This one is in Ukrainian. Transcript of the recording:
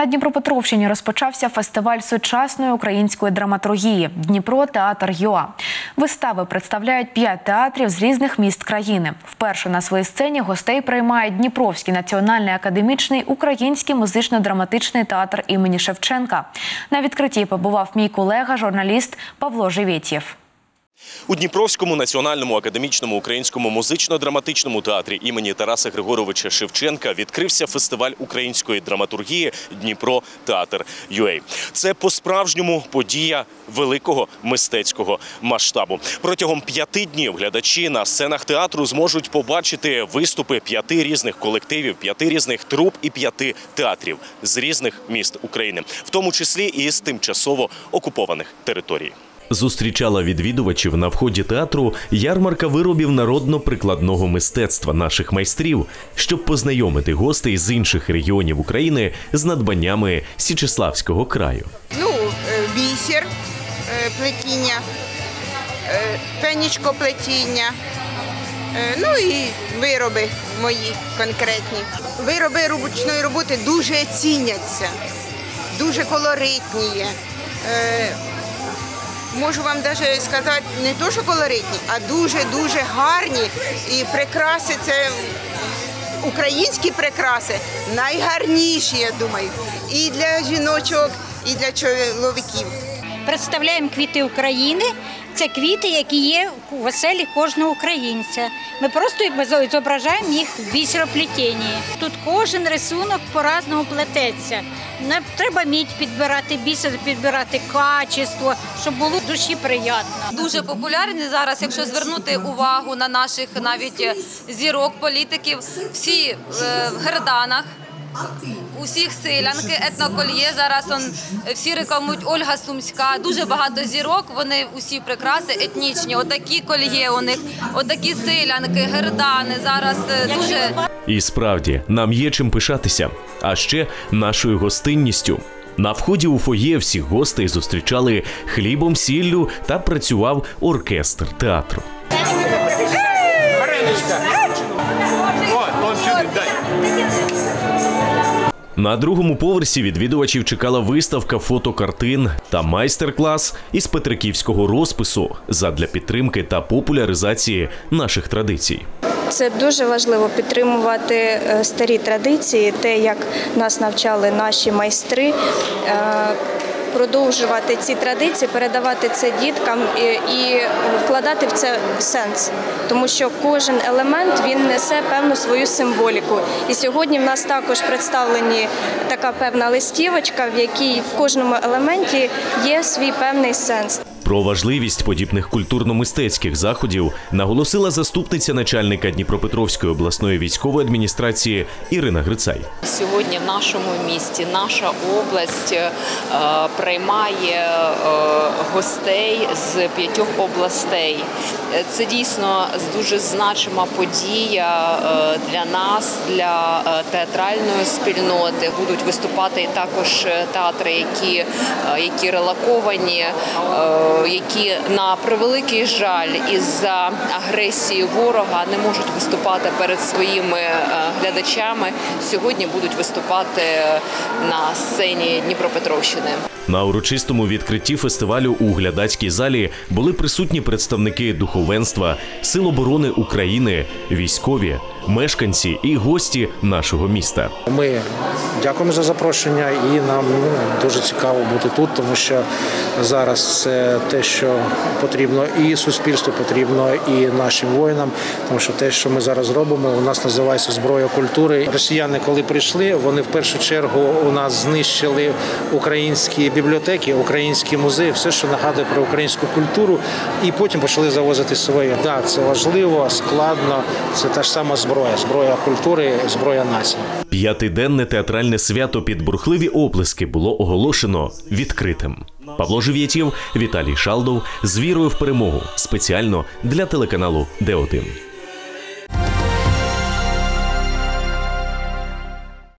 На Дніпропетровщині розпочався фестиваль сучасної української драматургії Дніпро Театр ЮА. Вистави представляють п'ять театрів з різних міст країни. Вперше на своїй сцені гостей приймає Дніпровський національний академічний український музично-драматичний театр імені Шевченка. На відкритті побував мій колега, журналіст Павло Живєтєв. У Дніпровському національному академічному українському музично-драматичному театрі імені Тараса Григоровича Шевченка відкрився фестиваль української драматургії Дніпро Театр ЮЕЙ. Це по-справжньому подія великого мистецького масштабу. Протягом п'яти днів глядачі на сценах театру зможуть побачити виступи п'яти різних колективів, п'яти різних труп і п'яти театрів з різних міст України, в тому числі і з тимчасово окупованих територій. Зустрічала відвідувачів на вході театру ярмарка виробів народно-прикладного мистецтва наших майстрів, щоб познайомити гостей з інших регіонів України з надбаннями Січеславського краю. Ну, е, бісер, е, плетіння, фенічкоплетіння, е, ну і вироби мої конкретні. Вироби ручної роботи дуже ціняться, дуже колоритні є. Можу вам навіть сказати, не то, що колоритні, а дуже-дуже гарні. І прикраси це українські прикраси найгарніші, я думаю, і для жіночок, і для чоловіків. Представляємо квіти України. Це квіти, які є у оселі кожного українця. Ми просто зображаємо їх в бісероплетінні. Тут кожен рисунок по-разному плететься. Не треба мідь підбирати, бісер підбирати качество, щоб було душі приємно. Дуже популярні зараз, якщо звернути увагу на наших навіть зірок, політиків, всі е, в герданах. Усіх селянки, етнокольє. Зараз он всі рекламують Ольга Сумська. Дуже багато зірок. Вони усі прикраси етнічні. Отакі кольє у них, отакі селянки, гердани. Зараз е, дуже І справді нам є чим пишатися, а ще нашою гостинністю. На вході у фоє всіх гостей зустрічали хлібом, сіллю та працював оркестр театру. На другому поверсі відвідувачів чекала виставка фотокартин та майстер-клас із петриківського розпису задля підтримки та популяризації наших традицій. Це дуже важливо підтримувати е, старі традиції, те, як нас навчали наші майстри. Продовжувати ці традиції, передавати це діткам і, і вкладати в це сенс, тому що кожен елемент він несе певну свою символіку. І сьогодні в нас також представлені така певна листівочка, в якій в кожному елементі є свій певний сенс. Про важливість подібних культурно-мистецьких заходів наголосила заступниця начальника Дніпропетровської обласної військової адміністрації Ірина Грицай. Сьогодні в нашому місті наша область е, приймає е, гостей з п'ятьох областей. Це дійсно дуже значима подія е, для нас, для театральної спільноти. Будуть виступати також театри, які, які релаковані, які на превеликий жаль із-за агресії ворога не можуть виступати перед своїми е, глядачами. Сьогодні будуть виступати на сцені Дніпропетровщини. На урочистому відкритті фестивалю у глядацькій залі були присутні представники духовенства, Сил оборони України, військові, мешканці і гості нашого міста. Ми дякуємо за запрошення, і нам ну, дуже цікаво бути тут, тому що зараз це те, що потрібно і суспільству, потрібно і нашим воїнам. Тому що те, що ми зараз робимо, у нас називається зброя культури. Росіяни, коли прийшли, вони в першу чергу у нас знищили українські бібліотеки, українські музеї, все, що нагадує про українську культуру, і потім почали завозити своє. Так, це важливо, складно. Це та ж сама зброя, зброя культури, зброя нації. П'ятиденне театральне свято під бурхливі оплески було оголошено відкритим. Павло Жив'ятів, Віталій Шалдов з вірою в перемогу спеціально для телеканалу Д1.